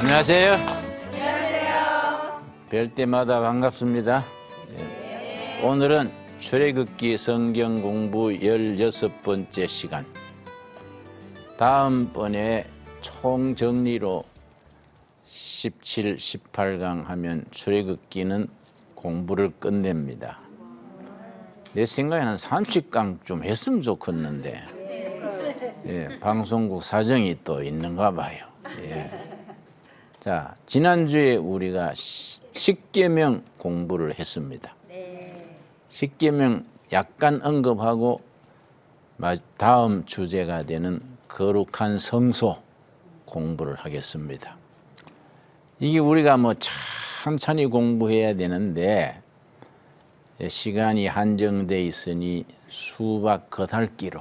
안녕하세요. 안녕하세요. 뵐 때마다 반갑습니다. 예. 오늘은 출애굽기 성경 공부 16번째 시간. 다음번에 총 정리로 17, 18강 하면 출애굽기는 공부를 끝냅니다. 내 생각에는 한 30강 좀 했으면 좋겠는데 예, 방송국 사정이 또 있는가 봐요. 예. 자, 지난주에 우리가 시- 십계명 공부를 했습니다. 십계명 약간 언급하고 마- 다음 주제가 되는 거룩한 성소 공부를 하겠습니다. 이게 우리가 뭐 천천히 공부해야 되는데 예, 시간이 한정돼 있으니 수박 겉핥기로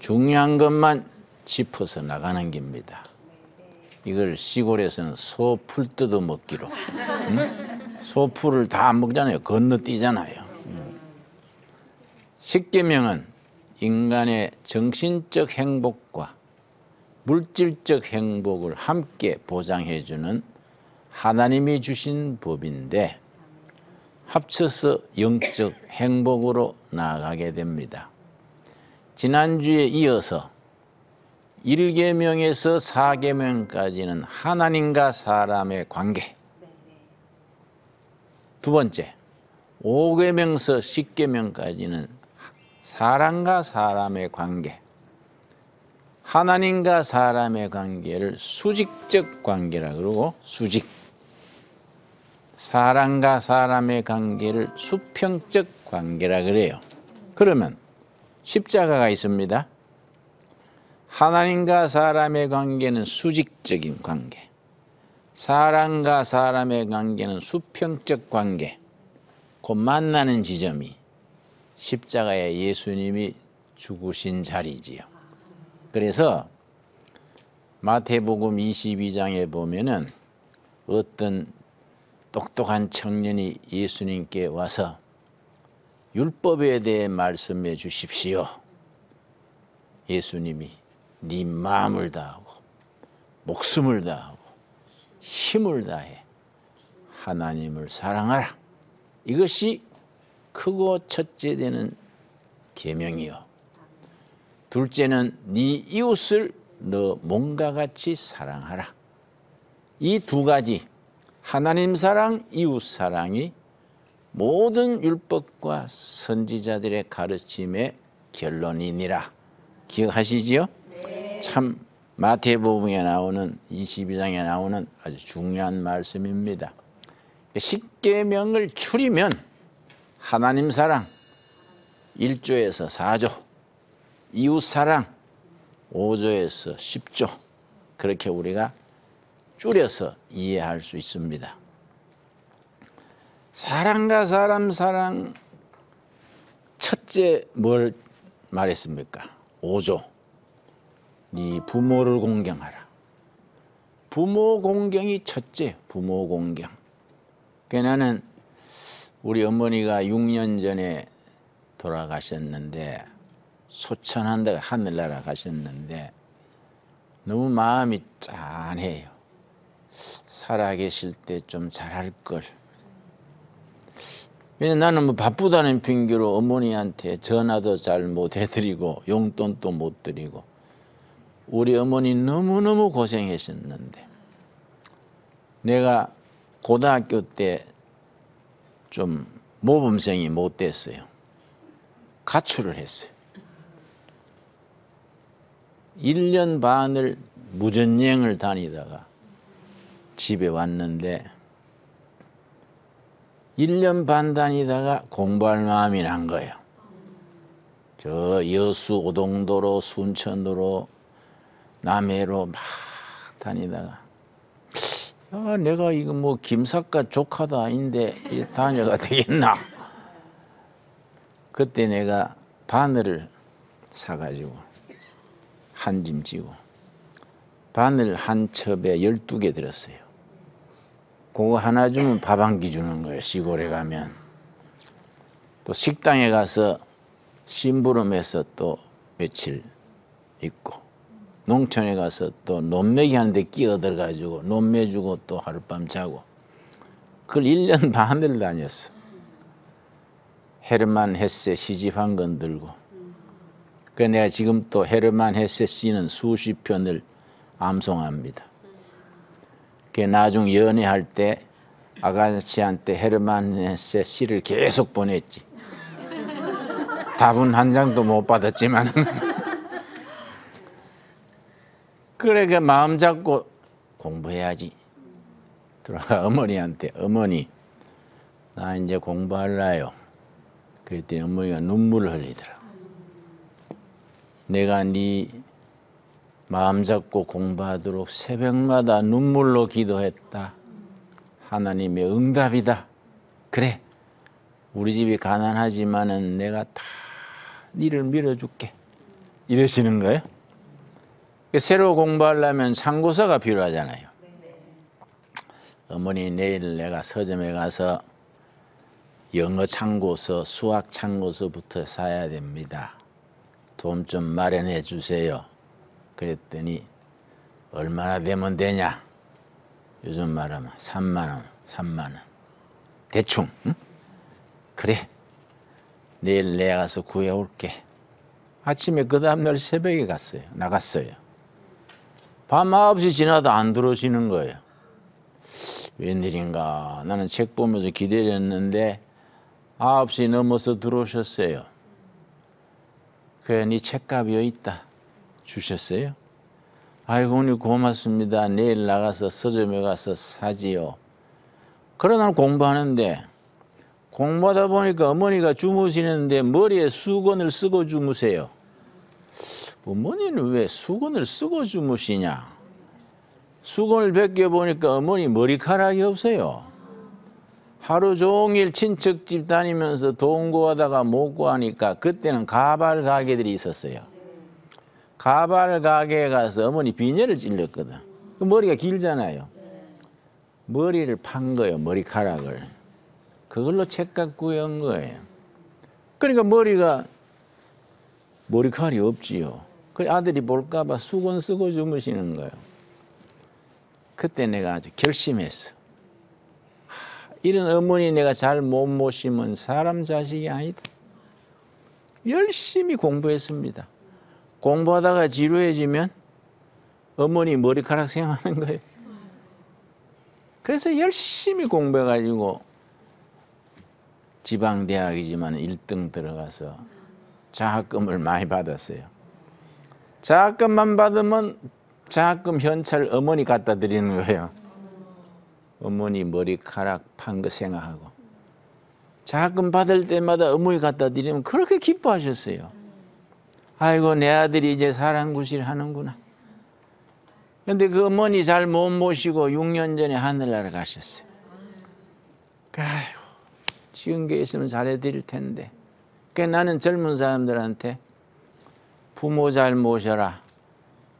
중요한 것만 짚어서 나가는 겁니다. 이걸 시골에서는 소풀 뜯어 먹기로. 응? 소 풀을 다 안 먹잖아요. 건너뛰잖아요. 응. 십계명은 인간의 정신적 행복과 물질적 행복을 함께 보장해주는 하나님이 주신 법인데 합쳐서 영적 행복으로 나아가게 됩니다. 지난주에 이어서 1계명에서 4계명까지는 하나님과 사람의 관계. 두 번째, 5계명서 10계명까지는 사람과 사람의 관계. 하나님과 사람의 관계를 수직적 관계라 그러고 수직. 사람과 사람의 관계를 수평적 관계라 그래요. 그러면 십자가가 있습니다. 하나님과 사람의 관계는 수직적인 관계. 사람과 사람의 관계는 수평적 관계. 곧 만나는 지점이 십자가에 예수님이 죽으신 자리지요. 그래서 마태복음 22장에 보면은 어떤 똑똑한 청년이 예수님께 와서 율법에 대해 말씀해 주십시오. 예수님이 네 마음을 다하고 목숨을 다하고 힘을 다해 하나님을 사랑하라. 이것이 크고 첫째 되는 계명이요. 둘째는 네 이웃을 너 몸과 같이 사랑하라. 이 두 가지 하나님 사랑, 이웃 사랑이 모든 율법과 선지자들의 가르침의 결론이니라. 기억하시지요? 참 마태복음에 나오는 22장에 나오는 아주 중요한 말씀입니다. 십계명을 추리면 하나님 사랑 1조에서 4조, 이웃 사랑 5조에서 10조 그렇게 우리가 줄여서 이해할 수 있습니다. 사람과 사람 사랑 첫째 뭘 말했습니까? 5조. 네 부모를 공경하라. 부모 공경이 첫째, 부모 공경. 그 나는 우리 어머니가 6년 전에 돌아가셨는데 소천한데 하늘나라 가셨는데 너무 마음이 짠해요. 살아계실 때 좀 잘할 걸. 왜냐 나는 뭐 바쁘다는 핑계로 어머니한테 전화도 잘 못 해드리고 용돈도 못 드리고 우리 어머니 너무너무 고생하셨는데 내가 고등학교 때 좀 모범생이 못 됐어요. 가출을 했어요. 1년 반을 무전여행을 다니다가 집에 왔는데 1년 반 다니다가 공부할 마음이 난 거예요. 저 여수 오동도로 순천으로 남해로 막 다니다가 야, 내가 이거 뭐 김삿갓 조카도 아닌데 이 다녀가 되겠나? 그때 내가 바늘을 사가지고 한짐 찌고 바늘 한 첩에 열두 개 들었어요. 그거 하나 주면 밥 한 끼 주는 거예요. 시골에 가면. 또 식당에 가서 심부름해서 또 며칠 있고 농촌에 가서 또 논매기 하는데 끼어들어가지고 논매 주고 또 하룻밤 자고 그걸 1년 반을 다녔어. 헤르만 헤세 시집 한 권 들고. 그 내가 지금 또 헤르만 헤세 씨는 수십 편을 암송합니다. 그 나중 연애할 때 아가씨한테 헤르만 헤세 씨를 계속 보냈지. 답은 한 장도 못 받았지만. 그래 그 마음 잡고 공부해야지. 들어가 어머니한테 어머니 나 이제 공부할라요. 그랬더니 어머니가 눈물을 흘리더라. 내가 네 마음 잡고 공부하도록 새벽마다 눈물로 기도했다. 하나님의 응답이다. 그래. 우리 집이 가난하지만은 내가 다 니를 밀어줄게. 이러시는 거예요. 새로 공부하려면 참고서가 필요하잖아요. 어머니 내일 내가 서점에 가서 영어 참고서, 수학 참고서부터 사야 됩니다. 돈 좀 마련해 주세요. 그랬더니 얼마나 되면 되냐? 요즘 말하면 3만 원, 3만 원. 대충. 응? 그래. 내일 내가 가서 구해 올게. 아침에 그 다음날 새벽에 갔어요. 나갔어요. 밤 9시 지나도 안 들어오시는 거예요. 웬일인가 나는 책 보면서 기다렸는데 9시 넘어서 들어오셨어요. 그래 네 책값이 있다 주셨어요. 아이고 오늘 고맙습니다. 내일 나가서 서점에 가서 사지요. 그러나 공부하는데 공부하다 보니까 어머니가 주무시는데 머리에 수건을 쓰고 주무세요. 어머니는 왜 수건을 쓰고 주무시냐? 수건을 벗겨보니까 어머니 머리카락이 없어요. 하루 종일 친척집 다니면서 돈 구하다가 못 구하니까 그때는 가발 가게들이 있었어요. 가발 가게에 가서 어머니 비녀를 찔렸거든. 그 머리가 길잖아요. 머리를 판 거예요, 머리카락을. 그걸로 책값 구해온 거예요. 그러니까 머리가 머리카락이 없지요. 그 아들이 볼까 봐 수건 쓰고 주무시는 거예요. 그때 내가 아주 결심했어. 이런 어머니 내가 잘 못 모시면 사람 자식이 아니다. 열심히 공부했습니다. 공부하다가 지루해지면 어머니 머리카락 생각하는 거예요. 그래서 열심히 공부해가지고 지방대학이지만 1등 들어가서 장학금을 많이 받았어요. 장학금만 받으면 장학금 현찰 어머니 갖다 드리는 거예요. 어머니 머리카락 판 거 생각하고 장학금 받을 때마다 어머니 갖다 드리면 그렇게 기뻐하셨어요. 아이고 내 아들이 이제 사랑구실 하는구나. 근데 그 어머니 잘 못 모시고 6년 전에 하늘나라 가셨어요. 아이고 지은 게 있으면 잘해드릴 텐데. 그 나는 젊은 사람들한테 부모 잘 모셔라.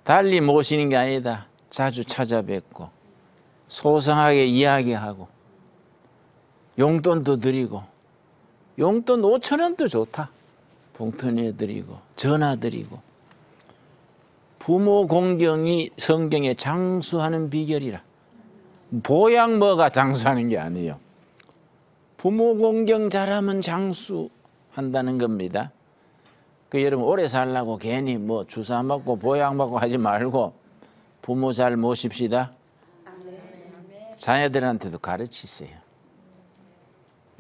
달리 모시는 게 아니다. 자주 찾아뵙고 소상하게 이야기하고 용돈도 드리고 용돈 5천 원도 좋다. 봉투내 드리고 전화 드리고 부모 공경이 성경에 장수하는 비결이라. 보양 뭐가 장수하는 게 아니에요. 부모 공경 잘하면 장수한다는 겁니다. 그 여러분 오래 살라고 괜히 뭐 주사 맞고 보양 받고 하지 말고 부모 잘 모십시다. 자녀들한테도 가르치세요.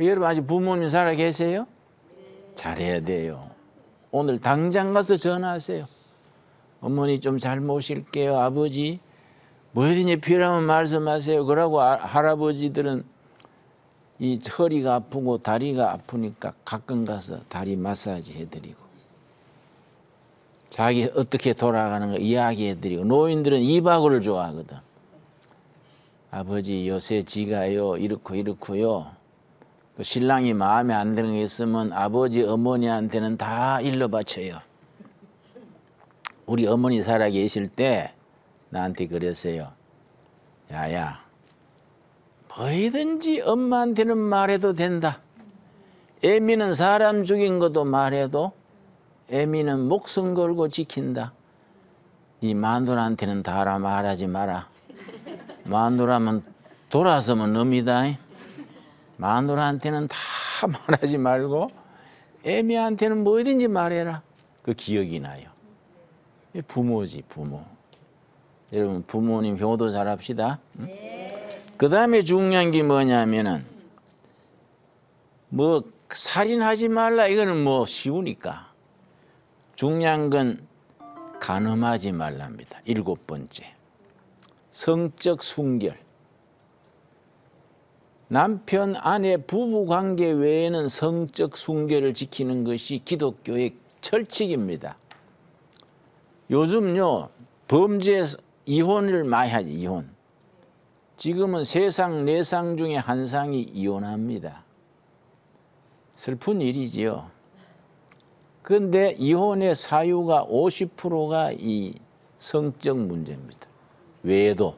여러분 아직 부모님 살아 계세요? 잘해야 돼요. 오늘 당장 가서 전화하세요. 어머니 좀 잘 모실게요. 아버지 뭐든지 필요하면 말씀하세요. 그러고 아, 할아버지들은 이 허리가 아프고 다리가 아프니까 가끔 가서 다리 마사지 해드리고 자기 어떻게 돌아가는 거 이야기해드리고 노인들은 이박을 좋아하거든. 아버지 요새 지가요 이렇고 이렇고요. 또 신랑이 마음에 안 드는 게 있으면 아버지 어머니한테는 다 일러 바쳐요. 우리 어머니 살아 계실 때 나한테 그랬어요. 야야, 뭐든지 엄마한테는 말해도 된다. 애미는 사람 죽인 것도 말해도 애미는 목숨 걸고 지킨다. 이 마누라한테는 다라 말하지 마라. 마누라면 돌아서면 놈이다. 마누라한테는 다 말하지 말고 애미한테는 뭐든지 말해라. 그 기억이 나요. 이 부모지 부모. 여러분 부모님 효도 잘합시다. 그 다음에 중요한 게 뭐냐면은 뭐 살인하지 말라 이거는 뭐 쉬우니까 중요한 건 간음하지 말랍니다. 일곱 번째 성적 순결. 남편 아내 부부 관계 외에는 성적 순결을 지키는 것이 기독교의 철칙입니다. 요즘요 범죄 이혼을 많이 하지 이혼. 지금은 세상 네 상 중에 한 상이 이혼합니다. 슬픈 일이지요. 그런데 이혼의 사유가 50%가 이 성적 문제입니다. 외에도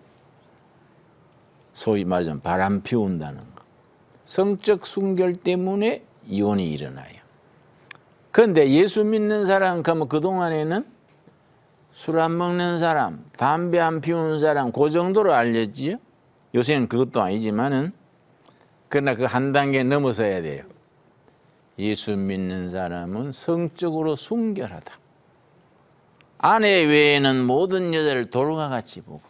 소위 말하자면 바람 피운다는 거. 성적 순결 때문에 이혼이 일어나요. 그런데 예수 믿는 사람 그러면 그동안에는 술 안 먹는 사람, 담배 안 피우는 사람 그 정도로 알렸지요. 요새는 그것도 아니지만은 그러나 그 한 단계 넘어서야 돼요. 예수 믿는 사람은 성적으로 순결하다. 아내 외에는 모든 여자를 돌과 같이 보고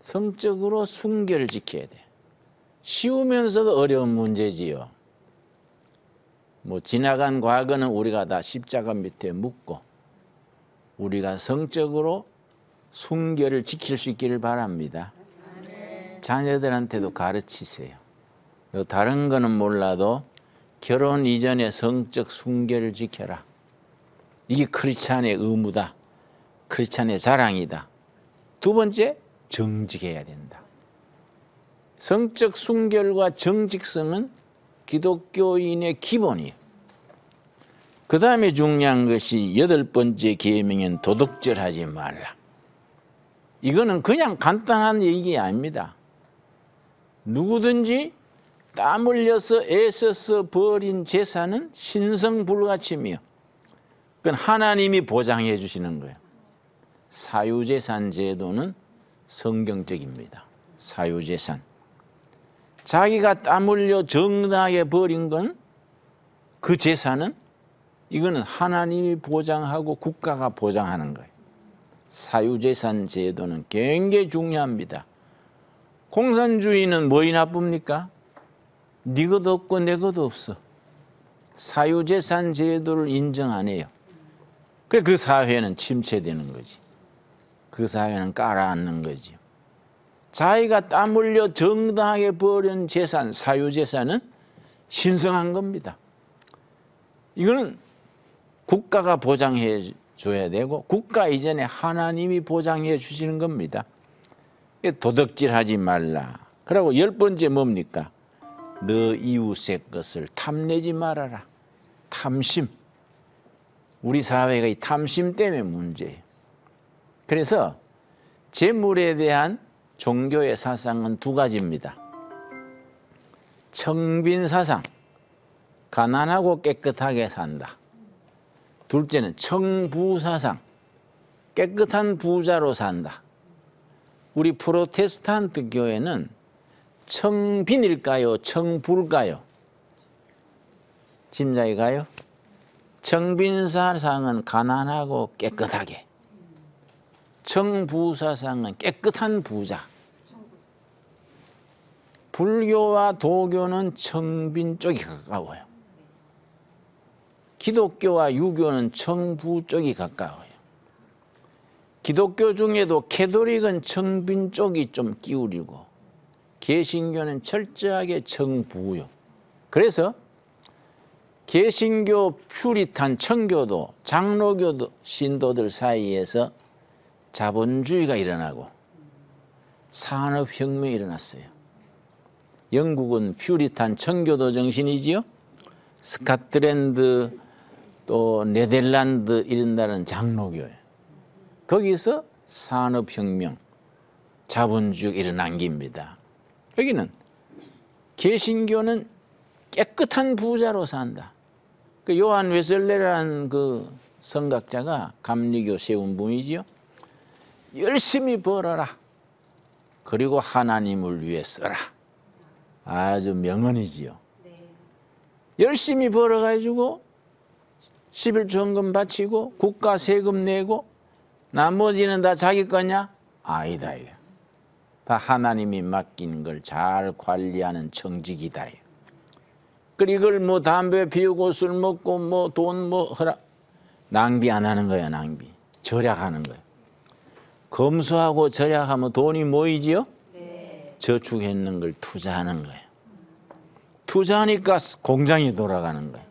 성적으로 순결을 지켜야 돼. 쉬우면서도 어려운 문제지요. 뭐 지나간 과거는 우리가 다 십자가 밑에 묻고 우리가 성적으로 순결을 지킬 수 있기를 바랍니다. 자녀들한테도 가르치세요. 너 다른 거는 몰라도 결혼 이전에 성적 순결을 지켜라. 이게 크리스찬의 의무다. 크리스찬의 자랑이다. 두 번째, 정직해야 된다. 성적 순결과 정직성은 기독교인의 기본이에요. 그 다음에 중요한 것이 여덟 번째 계명인 도덕질하지 말라. 이거는 그냥 간단한 얘기 아닙니다. 누구든지 땀 흘려서 애써서 버린 재산은 신성불가침이요. 그건 하나님이 보장해 주시는 거예요. 사유재산 제도는 성경적입니다. 사유재산. 자기가 땀 흘려 정당하게 버린 건그 재산은 이거는 하나님이 보장하고 국가가 보장하는 거예요. 사유재산 제도는 굉장히 중요합니다. 공산주의는 뭐이 나쁩니까? 네 것도 없고 내 것도 없어. 사유재산 제도를 인정 안 해요. 그래 그 사회는 침체되는 거지. 그 사회는 깔아앉는 거지. 자기가 땀 흘려 정당하게 버린 재산, 사유재산은 신성한 겁니다. 이거는 국가가 보장해 줘야 되고 국가 이전에 하나님이 보장해 주시는 겁니다. 도덕질하지 말라. 그리고 열 번째 뭡니까? 너 이웃의 것을 탐내지 말아라. 탐심. 우리 사회가 이 탐심 때문에 문제예요. 그래서 재물에 대한 종교의 사상은 두 가지입니다. 청빈 사상, 가난하고 깨끗하게 산다. 둘째는 청부 사상, 깨끗한 부자로 산다. 우리 프로테스탄트 교회는 청빈일까요? 청불까요? 짐작이 가요? 청빈사상은 가난하고 깨끗하게 청부사상은 깨끗한 부자 불교와 도교는 청빈 쪽이 가까워요 기독교와 유교는 청부 쪽이 가까워요 기독교 중에도 캐도릭은 청빈 쪽이 좀 기울이고 개신교는 철저하게 청부요. 그래서 개신교 퓨리탄 청교도 장로교도 신도들 사이에서 자본주의가 일어나고 산업혁명이 일어났어요. 영국은 퓨리탄 청교도 정신이지요. 스카트랜드 또 네덜란드 이런 나라는 장로교예요. 거기서 산업혁명, 자본주의 일어난 겁니다. 여기는 개신교는 깨끗한 부자로 산다. 그 요한 웨슬레라는 그 성각자가 감리교 세운 분이지요. 열심히 벌어라. 그리고 하나님을 위해 써라. 아주 명언이지요. 열심히 벌어가지고 11조원금 바치고 국가 세금 내고 나머지는 다 자기 거냐? 아니다. 이거. 다 하나님이 맡긴 걸 잘 관리하는 정직이다. 이거. 그리고 이걸 뭐 담배 피우고 술 먹고 뭐돈뭐 허락. 낭비 안 하는 거야 낭비. 절약하는 거야. 검소하고 절약하면 돈이 모이지요? 저축했는 걸 투자하는 거야. 투자하니까 공장이 돌아가는 거야.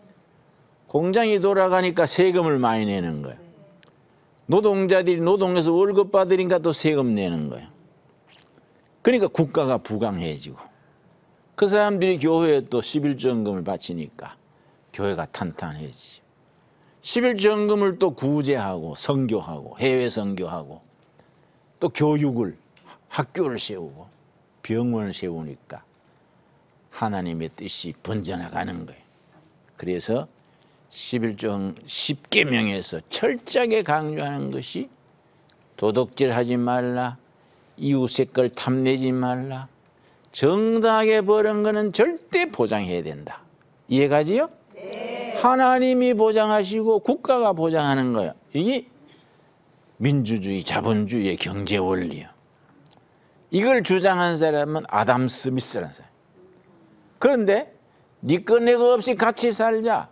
공장이 돌아가니까 세금을 많이 내는 거야. 노동자들이 노동해서 월급 받으니까 또 세금 내는 거야 그러니까 국가가 부강해지고 그 사람들이 교회에 또 11조원금을 바치니까 교회가 탄탄해지죠. 11조원금을 또 구제하고 선교하고 해외 선교하고 또 교육을 학교를 세우고 병원을 세우니까 하나님의 뜻이 번져나가는 거예요. 그래서 11조 10계명에서 철저하게 강조하는 것이 도덕질하지 말라, 이웃의 걸 탐내지 말라, 정당하게 버는 거는 절대 보장해야 된다. 이해가지요? 네. 하나님이 보장하시고 국가가 보장하는 거예요. 이게 민주주의, 자본주의의 경제 원리요. 이걸 주장한 사람은 아담 스미스라는 사람. 그런데 니꺼 네 내거 없이 같이 살자.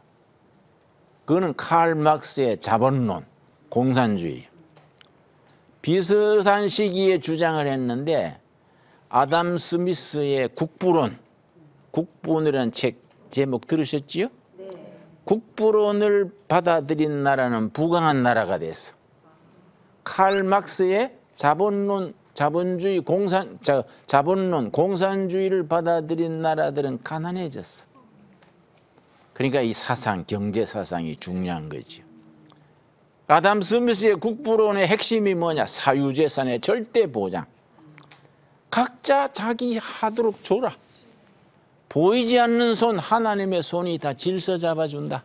그거는 칼 막스의 자본론, 공산주의. 비슷한 시기에 주장을 했는데 아담 스미스의 국부론, 국부론이라는 책 제목 들으셨지요? 네. 국부론을 받아들인 나라는 부강한 나라가 됐어. 칼 막스의 자본론, 자본주의, 공산, 자, 자본론, 공산주의를 받아들인 나라들은 가난해졌어. 그러니까 이 사상, 경제 사상이 중요한 거죠. 아담 스미스의 국부론의 핵심이 뭐냐? 사유재산의 절대 보장. 각자 자기 하도록 줘라. 보이지 않는 손 하나님의 손이 다 질서 잡아준다.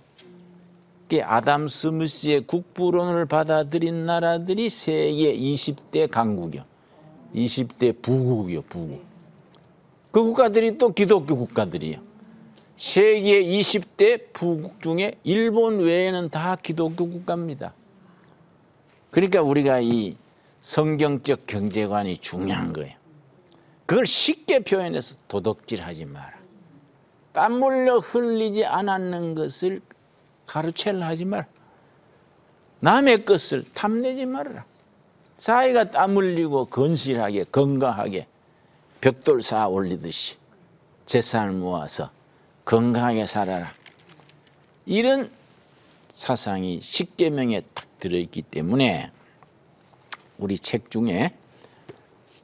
아담 스미스의 국부론을 받아들인 나라들이 세계 20대 강국이요. 20대 부국이요, 부국. 그 국가들이 또 기독교 국가들이요. 세계 20대 부국 중에 일본 외에는 다 기독교 국가입니다. 그러니까 우리가 이 성경적 경제관이 중요한 거예요. 그걸 쉽게 표현해서 도덕질하지 마라. 땀 흘려 흘리지 않았는 것을 가르쳐라 하지 마라. 남의 것을 탐내지 말아라. 자기가 땀 흘리고 건실하게 건강하게 벽돌 쌓아 올리듯이 재산을 모아서 건강하게 살아라. 이런 사상이 십계명에 딱 들어있기 때문에 우리 책 중에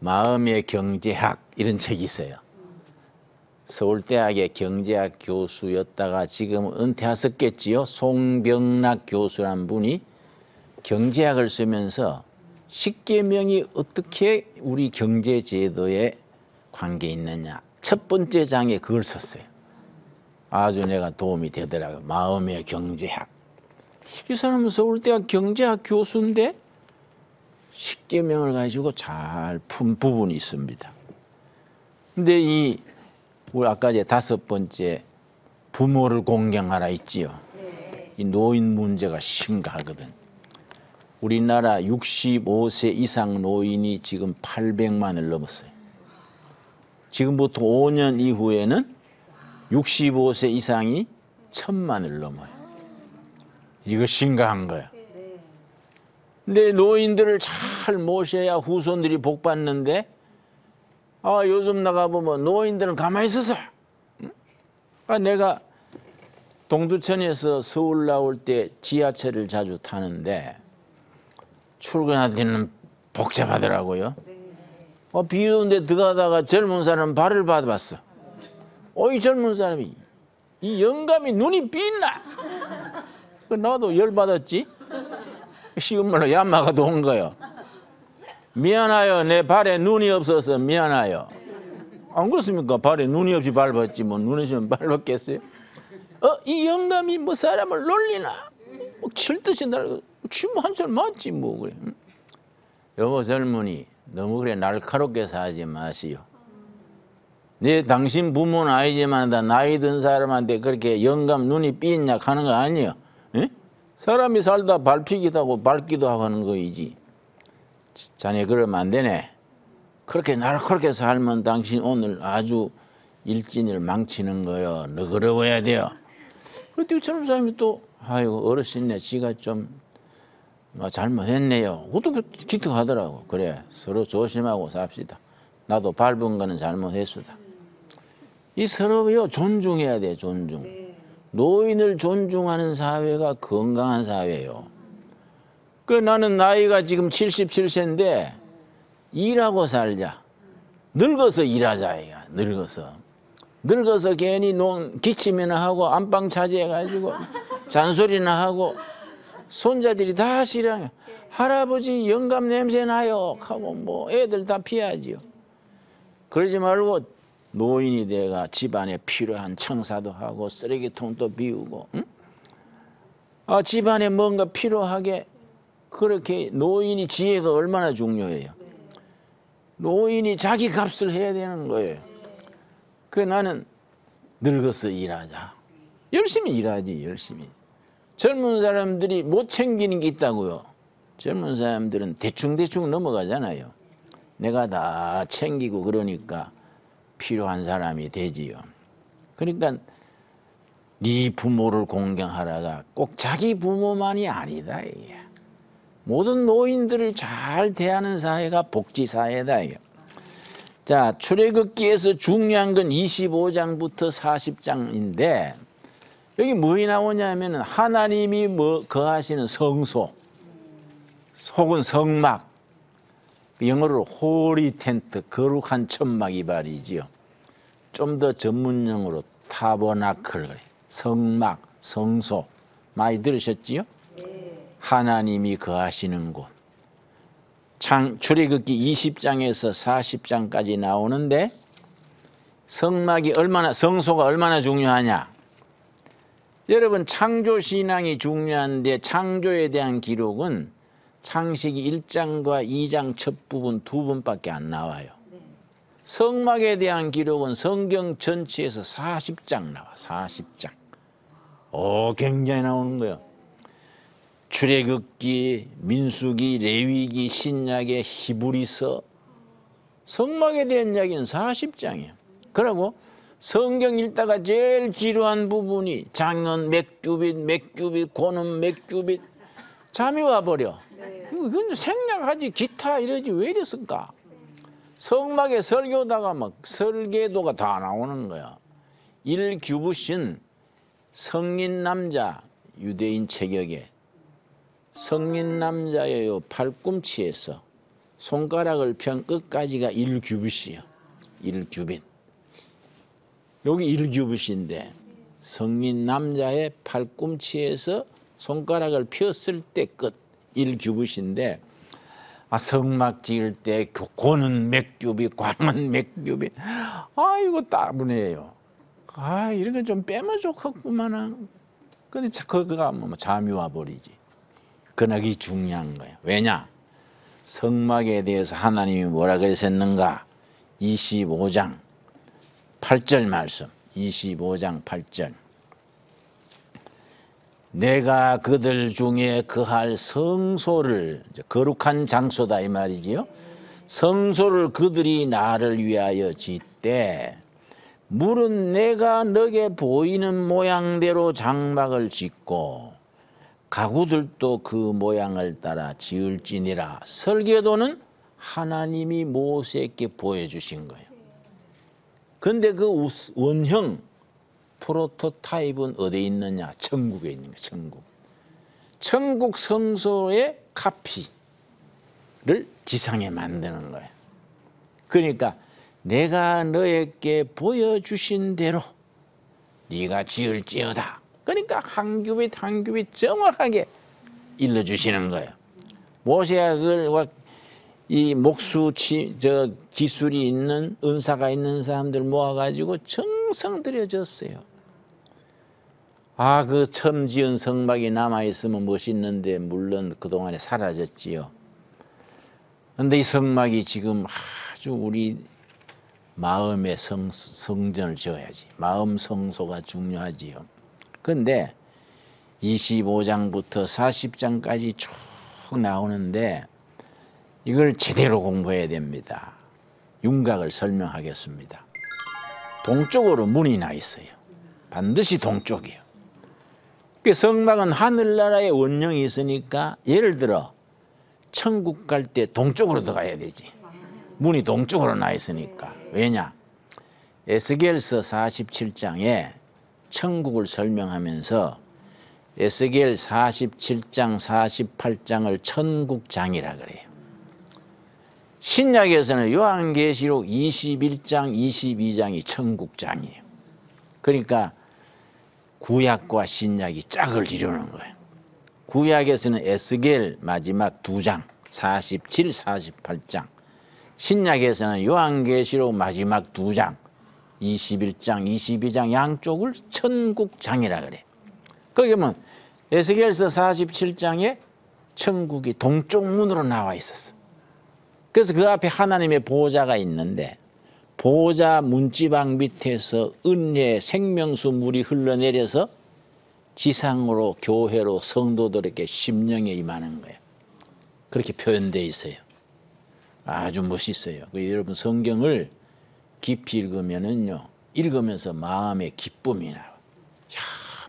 마음의 경제학 이런 책이 있어요. 서울대학의 경제학 교수였다가 지금 은퇴하셨겠지요. 송병락 교수란 분이 경제학을 쓰면서 십계명이 어떻게 우리 경제 제도에 관계 있느냐. 첫 번째 장에 그걸 썼어요. 아주 내가 도움이 되더라고요. 마음의 경제학. 이 사람은 서울대학 경제학 교수인데 십계명을 가지고 잘 푼 부분이 있습니다. 근데 이 우리 아까 이제 다섯 번째 부모를 공경하라 있지요. 네. 이 노인 문제가 심각하거든. 우리나라 65세 이상 노인이 지금 800만을 넘었어요. 지금부터 5년 이후에는 65세 이상이 1000만을 넘어요. 이거 심각한 거야. 내 노인들을 잘 모셔야 후손들이 복 받는데 아 요즘 나가 보면 노인들은 가만히 있어서 아, 내가 동두천에서 서울 나올 때 지하철을 자주 타는데 출근할 때는 복잡하더라고요. 어, 비 오는데 들어가다가 젊은 사람 발을 받아봤어. 어이 젊은 사람이 이 영감이 눈이 빛나. 나도 열받았지. 쉬운 말로 얌마가 온 거요. 미안해요. 내 발에 눈이 없어서 미안해요. 안 그렇습니까? 발에 눈이 없이 밟았지 뭐 눈이 있으면 밟았겠어요? 어? 이 영감이 뭐 사람을 놀리나? 뭐 칠듯이 날 춤한살 맞지 뭐 그래. 여보 젊은이 너무 그래 날카롭게 살지 마시오. 내 당신 부모는 아니지만 다 나이 든 사람한테 그렇게 영감 눈이 삐냐 하는 거 아니야. 에? 사람이 살다 밟히기도 하고 밟기도 하고 하는 거이지. 자네 그러면 안 되네. 그렇게 날카롭게 살면 당신 오늘 아주 일진을 망치는 거요. 너그러워야 돼요. 그때 저런 사람이 또 아이고 어르신네 지가 좀뭐 잘못했네요. 그것도 기특하더라고. 그래 서로 조심하고 삽시다. 나도 밟은 거는 잘못했수다. 이 서로요 존중해야 돼 존중. 노인을 존중하는 사회가 건강한 사회예요. 그 나는 나이가 지금 77세인데 일하고 살자. 늙어서 일하자 이가 늙어서. 늙어서 괜히 논 기침이나 하고 안방 차지해 가지고 잔소리나 하고 손자들이 다 싫어요. 할아버지 영감 냄새 나요 하고 뭐 애들 다 피하지요. 그러지 말고 노인이 돼가 집안에 필요한 청사도 하고 쓰레기통도 비우고 응? 아 집안에 뭔가 필요하게 그렇게 노인이 지혜가 얼마나 중요해요. 노인이 자기 값을 해야 되는 거예요. 그 나는 늙어서 일하자. 열심히 일하지 열심히. 젊은 사람들이 못 챙기는 게 있다고요. 젊은 사람들은 대충대충 넘어가잖아요. 내가 다 챙기고 그러니까 필요한 사람이 되지요. 그러니까 네 부모를 공경하라가 꼭 자기 부모만이 아니다. 이게. 모든 노인들을 잘 대하는 사회가 복지 사회다. 이게. 자, 출애굽기에서 중요한 건 25장부터 40장인데 여기 뭐이 나오냐면 하나님이 뭐 거하시는 성소 혹은 성막 영어로 호리 텐트 거룩한 천막 이 말이지요. 좀 더 전문용어로 타버나클 성막 성소 많이 들으셨지요? 하나님이 거하시는 곳. 창 출애굽기 20장에서 40장까지 나오는데 성막이 얼마나 성소가 얼마나 중요하냐? 여러분 창조 신앙이 중요한데 창조에 대한 기록은 창세기 1장과 2장 첫 부분 두 분밖에 안 나와요. 성막에 대한 기록은 성경 전체에서 40장 나와. 40장. 오, 굉장히 나오는 거예요. 출애굽기, 민수기, 레위기, 신약의 히브리서 성막에 대한 이야기는 40장이에요. 그리고 성경 읽다가 제일 지루한 부분이 장은 몇 규빗, 고는 몇 규빗 잠이 와버려. 이건 생략하지 기타 이러지 왜 이랬을까? 성막에 설교다가 막 설계도가 다 나오는 거야. 일규부신 성인 남자 유대인 체격에 성인 남자의 팔꿈치에서 손가락을 편 끝까지가 일규빗이야. 일규빗. 여기 일규빗인데 성인 남자의 팔꿈치에서 손가락을 폈을 때 끝. 일규빗인데 아 성막 지을 때 고는 몇 규빗, 광은 몇 규빗. 아 이거 따분해요. 아 이런 건좀 빼면 좋겠구만. 근데 그거가 뭐 잠이 와 버리지. 그나기 중요한 거예요. 왜냐? 성막에 대해서 하나님이 뭐라 그랬었는가? 25장 8절 말씀. 25장 8절. 내가 그들 중에 그할 성소를 거룩한 장소다 이 말이지요. 성소를 그들이 나를 위하여 짓되 물은 내가 너게 보이는 모양대로 장막을 짓고 가구들도 그 모양을 따라 지을지니라. 설계도는 하나님이 모세에게 보여주신 거예요. 근데 그 원형 프로토타입은 어디에 있느냐? 천국에 있는 거예요. 천국. 천국 성소의 카피를 지상에 만드는 거예요. 그러니까 내가 너에게 보여주신 대로 네가 지을지어다. 그러니까 한 규빗 한 규빗 정확하게 일러주시는 거예요. 모세가 그걸 이 목수치 저 기술이 있는 은사가 있는 사람들 모아가지고 정성 들여졌어요. 아, 그 처음 지은 성막이 남아있으면 멋있는데, 물론 그동안에 사라졌지요. 근데 이 성막이 지금 아주 우리 마음의 성, 성전을 지어야지. 마음 성소가 중요하지요. 근데 25장부터 40장까지 쭉 나오는데 이걸 제대로 공부해야 됩니다. 윤곽을 설명하겠습니다. 동쪽으로 문이 나 있어요. 반드시 동쪽이요. 그 성막은 하늘나라의 원령이 있으니까 예를 들어 천국 갈 때 동쪽으로 들어가야 되지. 문이 동쪽으로 나 있으니까. 왜냐? 에스겔서 47장에 천국을 설명하면서 에스겔 47장 48장을 천국장이라 그래요. 신약에서는 요한계시록 21장 22장이 천국장이에요. 그러니까 구약과 신약이 짝을 이루는 거예요. 구약에서는 에스겔 마지막 두 장, 47, 48장. 신약에서는 요한계시록 마지막 두 장, 21장, 22장 양쪽을 천국장이라 그래. 거기 보면 에스겔서 47장에 천국이 동쪽 문으로 나와 있었어. 그래서 그 앞에 하나님의 보호자가 있는데 보호자 문지방 밑에서 은혜 생명수 물이 흘러내려서 지상으로 교회로 성도들에게 심령에 임하는 거예요. 그렇게 표현되어 있어요. 아주 멋있어요. 여러분 성경을 깊이 읽으면은요, 읽으면서 마음의 기쁨이 나와. 야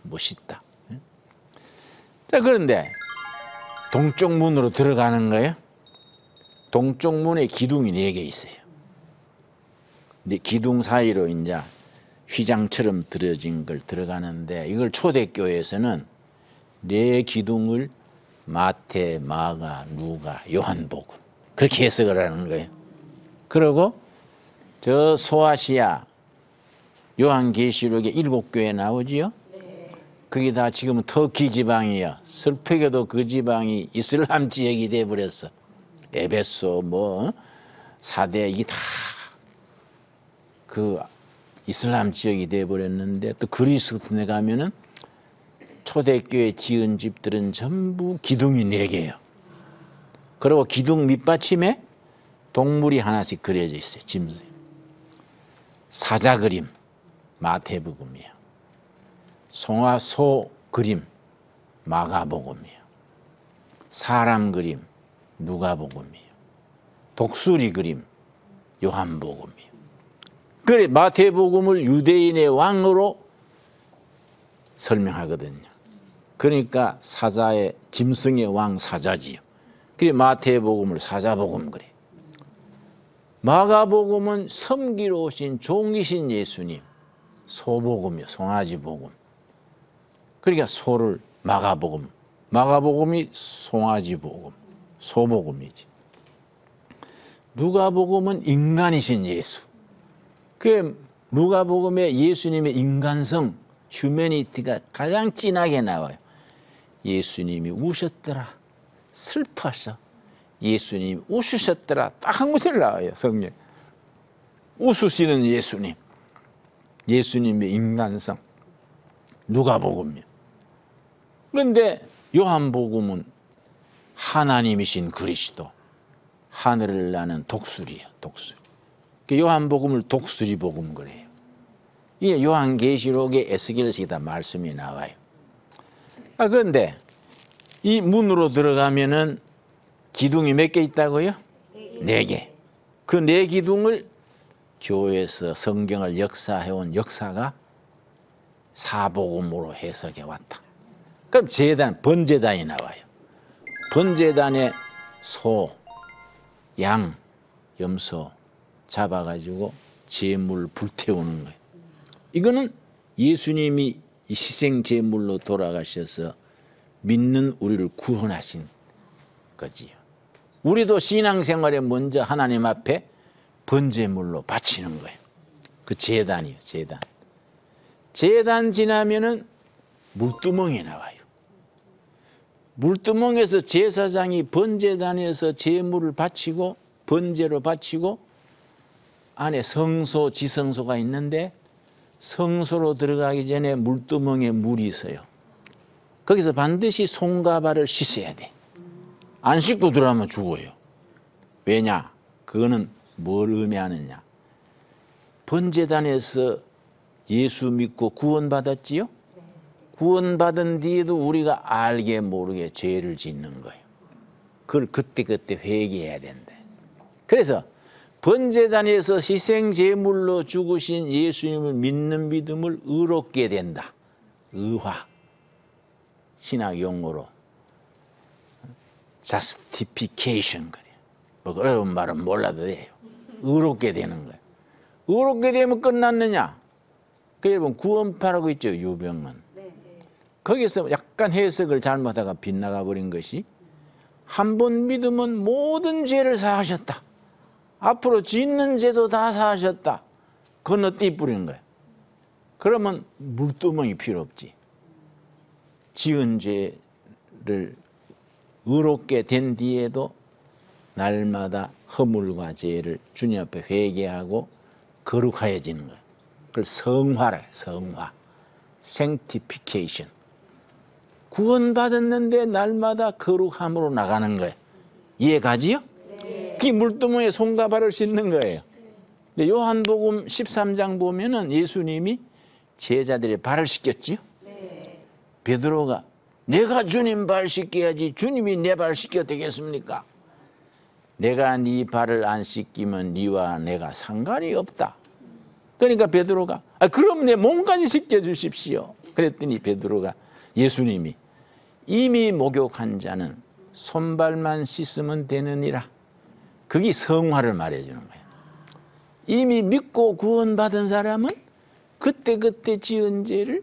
멋있다. 자, 그런데 동쪽 문으로 들어가는 거예요. 동쪽 문에 기둥이 네 개 있어요. 기둥 사이로 이제 휘장처럼 들어진 걸 들어가는데 이걸 초대교회에서는 네 기둥을 마태, 마가, 누가, 요한복음 그렇게 해석을 하는 거예요. 그리고 저 소아시아 요한계시록에 일곱 교회 나오지요. 그게 다 지금은 터키 지방이에요. 슬프게도 그 지방이 이슬람 지역이 돼 버렸어. 에베소 뭐 사대 이게 다 그 이슬람 지역이 돼 버렸는데 또 그리스 같은 데 가면은 초대교회 지은 집들은 전부 기둥이 네 개예요. 그리고 기둥 밑받침에 동물이 하나씩 그려져 있어요. 짐승. 사자 그림 마태복음이에요. 송화 소 그림 마가복음이에요. 사람 그림 누가복음이에요. 독수리 그림 요한복음이에요. 그래 마태복음을 유대인의 왕으로 설명하거든요. 그러니까 사자의 짐승의 왕 사자지요. 그래 마태복음을 사자복음 그래. 마가복음은 섬기러 오신 종이신 예수님 소복음이요 송아지 복음. 그러니까 소를 마가복음, 마가복음이 송아지 복음, 소복음이지. 누가복음은 인간이신 예수. 그 누가복음의 예수님의 인간성, 휴메니티가 가장 진하게 나와요. 예수님이 우셨더라. 슬퍼하셔. 예수님 웃으셨더라. 딱한 구절 나와요. 성경. 웃으시는 예수님. 예수님의 인간성. 누가복음이요. 그런데 요한복음은 하나님이신 그리스도. 하늘을 나는 독수리요. 독수리. 그 요한복음을 독수리 복음 그래요. 이게 요한계시록의 에스겔서에 다 말씀이 나와요. 아 그런데 이 문으로 들어가면은 기둥이 몇 개 있다고요? 네 개. 그 네 기둥을 교회에서 성경을 역사해온 역사가 사복음으로 해석해 왔다. 그럼 재단, 번제단이 나와요. 번제단에 소, 양, 염소 잡아가지고 제물 불태우는 거예요. 이거는 예수님이 희생 제물로 돌아가셔서 믿는 우리를 구원하신 거지요. 우리도 신앙생활에 먼저 하나님 앞에 번제물로 바치는 거예요. 그 재단이요, 재단. 재단 지나면은 물두멍이 나와요. 물두멍에서 제사장이 번제단에서 제물을 바치고 번제로 바치고 안에 성소, 지성소가 있는데 성소로 들어가기 전에 물두멍에 물이 있어요. 거기서 반드시 손과 발을 씻어야 돼. 안 씻고 들어가면 죽어요. 왜냐? 그거는 뭘 의미하느냐? 번제단에서 예수 믿고 구원받았지요? 구원받은 뒤에도 우리가 알게 모르게 죄를 짓는 거예요. 그걸 그때그때 회개해야 된다. 그래서 번제단에서 희생 제물로 죽으신 예수님을 믿는 믿음을 의롭게 된다. 의화. 신학 용어로 justification 그래. 뭐 어려운 말은 몰라도 돼요. 의롭게 되는 거예요. 의롭게 되면 끝났느냐? 그래 보면 구원파라고 있죠 유병은. 거기서 약간 해석을 잘못하가 빗나가 버린 것이 한 번 믿으면 모든 죄를 사하셨다. 앞으로 짓는 죄도 다 사하셨다. 건너뛰 뿌리는 거예요. 그러면 물두멍이 필요 없지. 지은 죄를 의롭게 된 뒤에도 날마다 허물과 죄를 주님 앞에 회개하고 거룩하여지는 거예요. 그걸 성화래, 성화. 생티피케이션. 구원받았는데 날마다 거룩함으로 나가는 거예요. 이해 가지요? 그 물두멍에 손과 발을 씻는 거예요. 근데 요한복음 13장 보면은 예수님이 제자들의 발을 씻겼지요. 베드로가 내가 주님 발 씻겨야지 주님이 내 발 씻겨 되겠습니까? 내가 네 발을 안 씻기면 네와 내가 상관이 없다. 그러니까 베드로가 아, 그럼 내 몸까지 씻겨 주십시오. 그랬더니 베드로가 예수님이 이미 목욕한 자는 손발만 씻으면 되느니라. 그게 성화를 말해주는 거예요. 이미 믿고 구원받은 사람은 그때그때 지은 죄를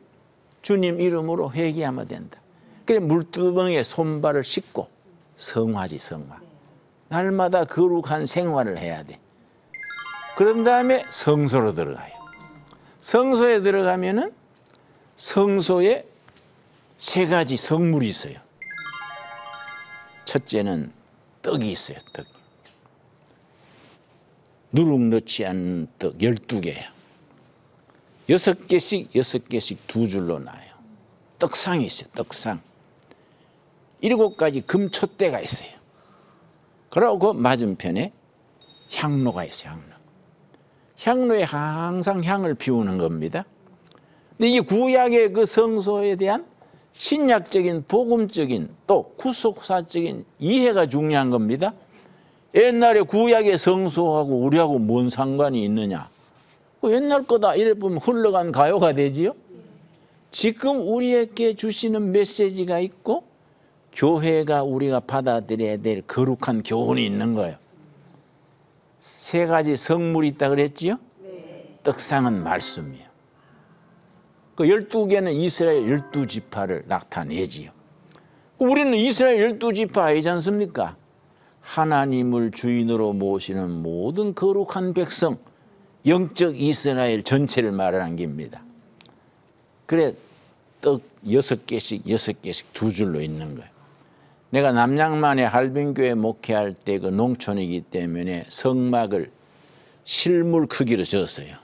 주님 이름으로 회개하면 된다. 그래 물두멍에 손발을 씻고 성화지 성화. 날마다 거룩한 생활을 해야 돼. 그런 다음에 성소로 들어가요. 성소에 들어가면은 성소에 세 가지 성물이 있어요. 첫째는 떡이 있어요. 떡. 누룩 넣지 않는 떡 12개야. 여섯 개씩 여섯 개씩 두 줄로 나요. 떡상이 있어요. 떡상. 일곱 가지 금촛대가 있어요. 그리고 그 맞은편에 향로가 있어요. 향로. 향로에 항상 향을 피우는 겁니다. 근데 이게 구약의 그 성소에 대한 신약적인 복음적인 또 구속사적인 이해가 중요한 겁니다. 옛날에 구약의 성소하고 우리하고 뭔 상관이 있느냐? 그 옛날 거다 이래 보면 흘러간 가요가 되지요. 지금 우리에게 주시는 메시지가 있고 교회가 우리가 받아들여야 될 거룩한 교훈이 있는 거예요. 세 가지 성물이 있다 그랬지요? 네. 떡상은 말씀이에요. 그 열두 개는 이스라엘 열두 지파를 나타내지요. 우리는 이스라엘 열두 지파 아니지 않습니까? 하나님을 주인으로 모시는 모든 거룩한 백성, 영적 이스라엘 전체를 말하는 겁니다. 그래 떡 여섯 개씩 여섯 개씩 두 줄로 있는 거예요. 내가 남양만의 할빈교회 목회할 때 그 농촌이기 때문에 성막을 실물 크기로 졌어요.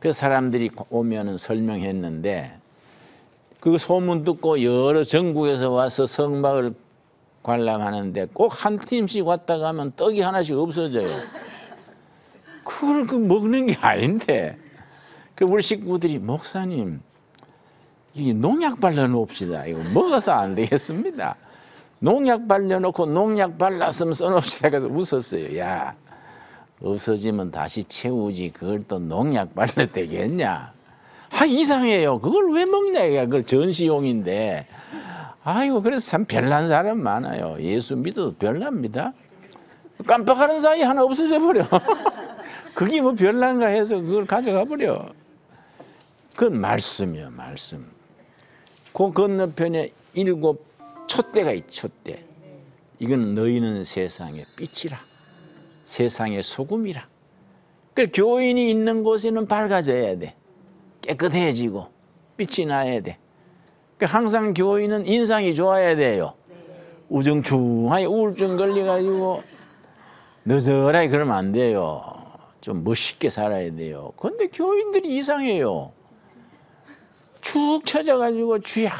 그래서 사람들이 오면은 설명했는데 그 소문 듣고 여러 전국에서 와서 성막을 관람하는데 꼭 한 팀씩 왔다 가면 떡이 하나씩 없어져요. 그걸 그 먹는 게 아닌데. 그 우리 식구들이 목사님 이 농약 발라놓읍시다. 이거 먹어서 안 되겠습니다. 농약 발라놓고 농약 발랐으면 써놓읍시다. 그래서 웃었어요. 야 없어지면 다시 채우지 그걸 또 농약 발라 되겠냐. 아 이상해요. 그걸 왜 먹냐. 그걸 전시용인데. 아이고 그래서 참 별난 사람 많아요. 예수 믿어도 별납니다. 깜빡하는 사이 하나 없어져 버려. 그게 뭐 별난가 해서 그걸 가져가 버려. 그건 말씀이요, 말씀. 그 건너편에 일곱 촛대가 있 촛대. 이건 너희는 세상의 빛이라. 세상의 소금이라. 그 교인이 있는 곳에는 밝아져야 돼. 깨끗해지고 빛이 나야 돼. 그 항상 교인은 인상이 좋아야 돼요. 우정충하게 우울증 걸려가지고 너저하게 그러면 안 돼요. 좀 멋있게 살아야 돼요. 근데 교인들이 이상해요. 축 처져가지고 주야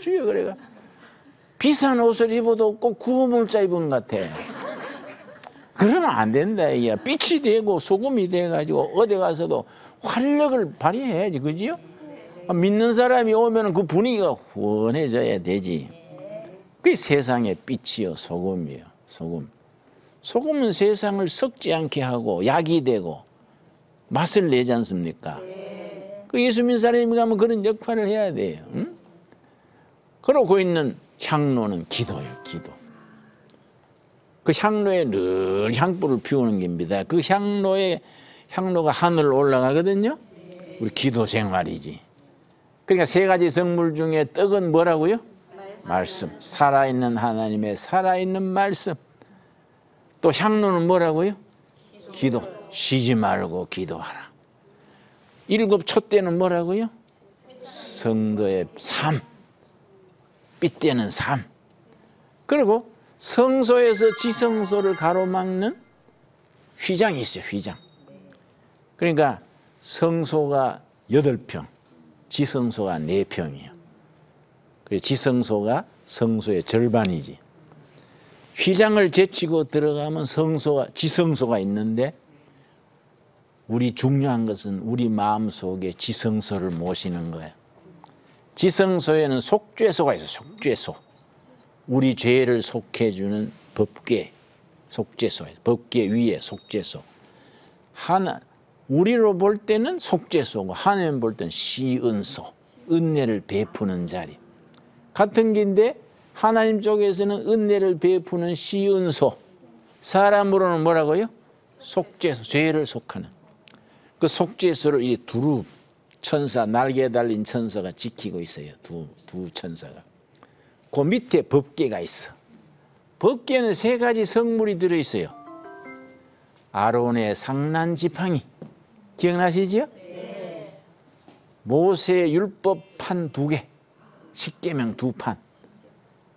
주야 그래가 비싼 옷을 입어도 꼭 구호물자 입은 것 같아. 그러면 안 된다 이게 빛이 되고 소금이 돼가지고 어디 가서도 활력을 발휘해야지 그지요? 믿는 사람이 오면 그 분위기가 후원해져야 되지. 그게 세상의 빛이요 소금이요 소금. 소금은 세상을 썩지 않게 하고 약이 되고 맛을 내지 않습니까? 그 예수 믿는 사람이 가면 그런 역할을 해야 돼요. 응? 그러고 있는 향로는 기도예요, 기도. 그 향로에 늘 향불을 피우는 겁니다. 그 향로에 향로가 하늘로 올라가거든요. 우리 기도 생활이지. 그러니까 세 가지 성물 중에 떡은 뭐라고요? 말씀. 살아있는 하나님의 살아있는 말씀. 또 향로는 뭐라고요? 기도. 쉬지 말고 기도하라. 일곱 촛대는 뭐라고요? 성도의 삶. 빗대는 삶. 그리고 성소에서 지성소를 가로막는 휘장이 있어요. 휘장. 그러니까 성소가 여덟 평, 지성소가 네 평이에요. 그래서 지성소가 성소의 절반이지. 휘장을 제치고 들어가면 성소가 지성소가 있는데 우리 중요한 것은 우리 마음 속에 지성소를 모시는 거예요. 지성소에는 속죄소가 있어요. 속죄소. 우리 죄를 속해주는 법궤, 속죄소. 법궤 위에 속죄소. 하나 우리로 볼 때는 속죄소고 하나님 볼 때는 시은소. 은혜를 베푸는 자리. 같은 긴데 하나님 쪽에서는 은혜를 베푸는 시은소. 사람으로는 뭐라고요? 속죄소. 죄를 속하는. 그 속죄소를 이 두루 천사 날개 달린 천사가 지키고 있어요. 두, 두 천사가. 그 밑에 법궤가 있어. 법궤는 세 가지 성물이 들어 있어요. 아론의 상난 지팡이 기억나시죠? 네. 모세 율법판 두 개, 십계명 두 판.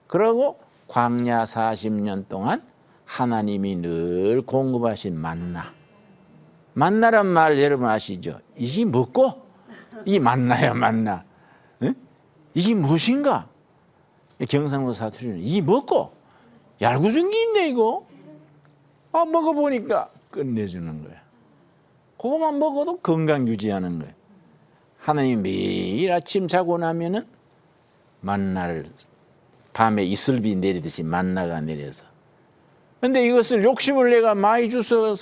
그리고 광야 40년 동안 하나님이 늘 공급하신 만나. 만나란 말 여러분 아시죠? 이게 뭐고? 이게 만나야 만나. 응? 이게 무엇인가? 경상도 사투리는 이게 뭐고? 얄궂은 게 있네 이거. 아 먹어보니까 끝내주는 거야. 그거만 먹어도 건강 유지하는 거야. 하나님 매일 아침 자고 나면은 만나를 밤에 이슬비 내리듯이 만나가 내려서. 근데 이것을 욕심을 내가 많이 주서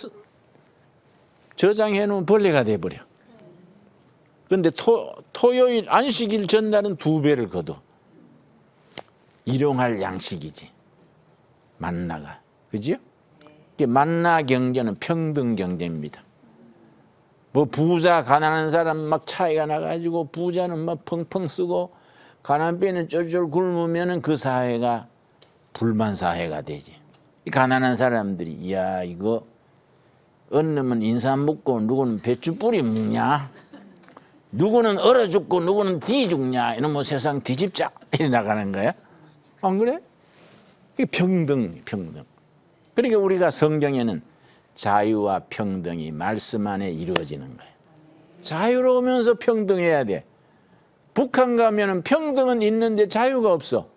저장해 놓은 벌레가 돼 버려. 근데 토, 토요일 안식일 전날은 두 배를 거둬. 일용할 양식이지. 만나가. 그지요? 만나 경제는 평등 경제입니다. 뭐 부자 가난한 사람 막 차이가 나가지고 부자는 막 펑펑 쓰고 가난 빼는 쫄쫄 굶으면은 그 사회가 불만 사회가 되지. 가난한 사람들이 이야 이거 어느 놈은 인삼 먹고 누구는 배추 뿌리 먹냐? 누구는 얼어 죽고 누구는 뒤 죽냐? 이런 뭐 세상 뒤집자. 이래 나가는 거야. 안 그래? 이게 평등 평등. 그러니까 우리가 성경에는 자유와 평등이 말씀 안에 이루어지는 거예요 자유로우면서 평등해야 돼 북한 가면은 평등은 있는데 자유가 없어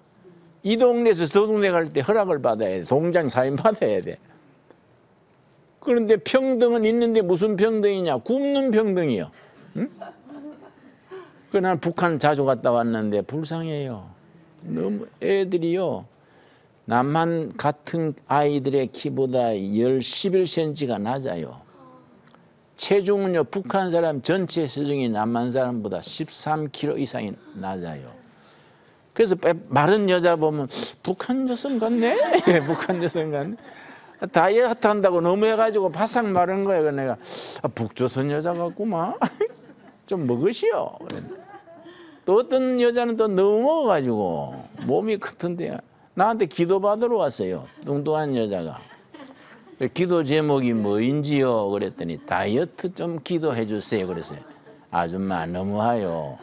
이 동네에서 저 동네 갈 때 허락을 받아야 돼 동장 사인 받아야 돼 그런데 평등은 있는데 무슨 평등이냐? 굶는 평등이요. 응? 그난 북한 자주 갔다 왔는데 불쌍해요. 너무 애들이요. 남한 같은 아이들의 키보다 10, 11cm가 낮아요. 체중은요, 북한 사람 전체 체중이 남한 사람보다 13kg 이상이 낮아요. 그래서 마른 여자 보면 북한 여성 같네? 북한 여성 같네? 다이어트 한다고 너무 해가지고 바싹 마른 거예요. 내가 아, 북조선 여자 같구만. 좀 먹으시오. 또 어떤 여자는 또 너무 먹어가지고 몸이 크던데 나한테 기도 받으러 왔어요. 뚱뚱한 여자가. 기도 제목이 뭐인지요? 그랬더니 다이어트 좀 기도해 주세요. 그랬어요. 아줌마 너무하요.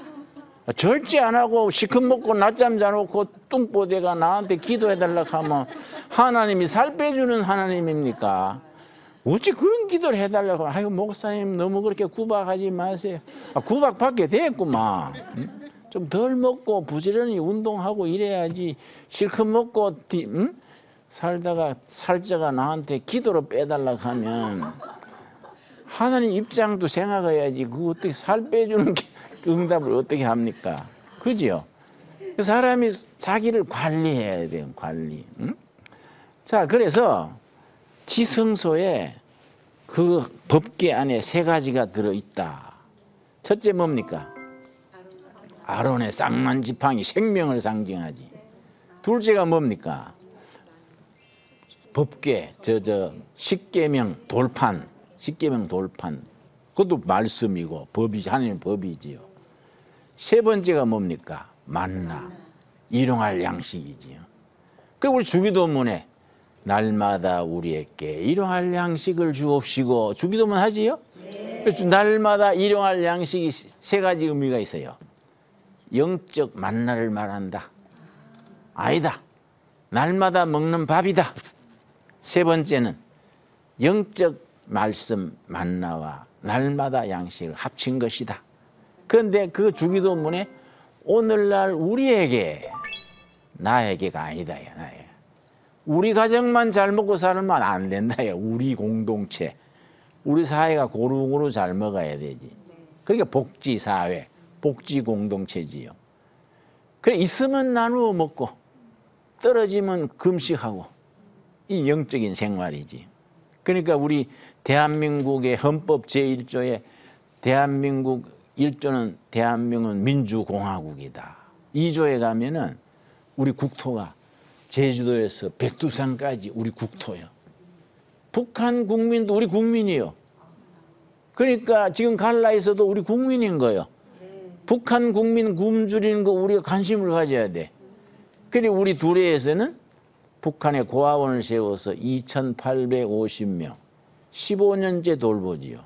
절제 안 하고 시큼 먹고 낮잠 자놓고 뚱보대가 나한테 기도해달라 하면 하나님이 살 빼주는 하나님입니까? 어찌 그런 기도를 해달라고 아유 목사님 너무 그렇게 구박하지 마세요 아, 구박받게 됐구만 응? 좀 덜 먹고 부지런히 운동하고 이래야지 실컷 먹고 응? 살다가 살자가 나한테 기도로 빼달라고 하면 하나님 입장도 생각해야지 그 어떻게 살 빼주는 게 응답을 어떻게 합니까? 그지요? 사람이 자기를 관리해야 돼요. 관리. 응? 자, 그래서 지성소에 그 법계 안에 세 가지가 들어 있다. 첫째 뭡니까? 아론의 쌍난 지팡이 생명을 상징하지. 둘째가 뭡니까? 법계 저 저 십계명 돌판 십계명 돌판 그것도 말씀이고 법이지 하나님 법이지요. 세 번째가 뭡니까? 만나 일용할 양식이지요. 그 우리 주기도문에 날마다 우리에게 일용할 양식을 주옵시고 주기도문 하지요? 그래서 날마다 일용할 양식이 세 가지 의미가 있어요. 영적 만나를 말한다. 아니다. 날마다 먹는 밥이다. 세 번째는 영적 말씀 만나와 날마다 양식을 합친 것이다. 그런데 그 주기도문에 오늘날 우리에게 나에게가 아니다. 나에. 우리 가정만 잘 먹고 살면 안 된다. 우리 공동체. 우리 사회가 고루고루 잘 먹어야 되지. 그러니까 복지 사회, 복지 공동체지요. 그래 있으면 나누어 먹고 떨어지면 금식하고 이 영적인 생활이지. 그러니까 우리 대한민국의 헌법 제1조에 대한민국 1조는 대한민국은 민주공화국이다. 2조에 가면은 우리 국토가 제주도에서 백두산까지 우리 국토요. 북한 국민도 우리 국민이요. 그러니까 지금 갈라에서도 우리 국민인 거요. 북한 국민 굶주리는 거 우리가 관심을 가져야 돼. 그리고 우리 두레에서는 북한에 고아원을 세워서 2,850명, 15년째 돌보지요.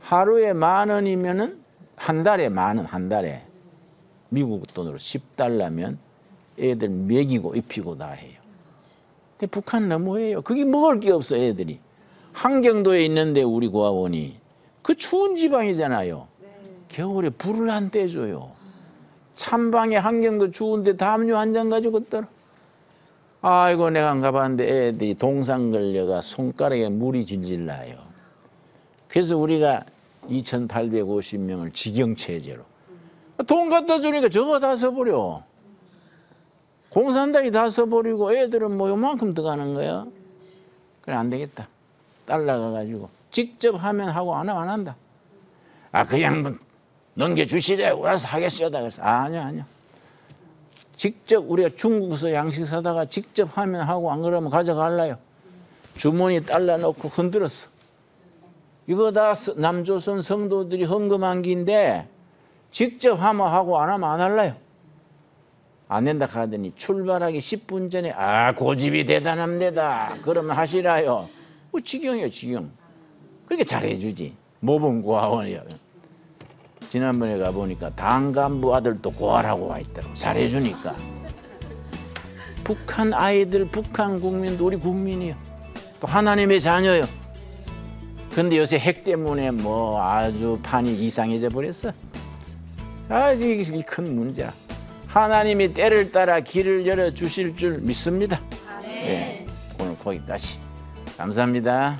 하루에 만 원이면은 한 달에 만 원, 한 달에 미국 돈으로 10달러면 애들 먹이고 입히고 다 해요. 근데 북한 너무해요. 그게 먹을 게 없어 애들이. 한경도에 있는데 우리 고아원이 그 추운 지방이잖아요. 겨울에 불을 안 떼줘요. 찬방에 한경도 추운데 담요 한 잔 가지고 떨어. 아이고 내가 안 가봤는데 애들이 동상 걸려가 손가락에 물이 질질 나요. 그래서 우리가 2,850명을 직영체제로 돈 갖다 주니까 저거 다 써버려. 공산당이 다 써버리고 애들은 뭐 요만큼 들어가는 거야. 그래 안 되겠다. 달러가 가지고 직접 하면 하고 안 하면 안 한다. 아 그냥 뭐 넘겨주시래 알아서 하겠습니다. 그래서 아니요 아니요. 직접 우리가 중국에서 양식 사다가 직접 하면 하고 안 그러면 가져갈라요. 주머니 달러 넣고 흔들었어. 이거 다 남조선 성도들이 헌금한 기인데 직접 하면 하고 안 하면 안 할래요. 안 된다 하더니 출발하기 10분 전에 아 고집이 대단합니다. 그러면 하시라요. 뭐 지경이요 지경. 그렇게 잘해주지. 모범 고아원이요. 지난번에 가보니까 당 간부 아들도 고아라고 와 있더라고. 잘해주니까. 북한 아이들, 북한 국민도 우리 국민이요. 또 하나님의 자녀요. 근데 요새 핵 때문에 뭐 아주 판이 이상해져 버렸어. 아, 이게 큰 문제야. 하나님이 때를 따라 길을 열어 주실 줄 믿습니다. 네, 오늘 거기까지. 감사합니다.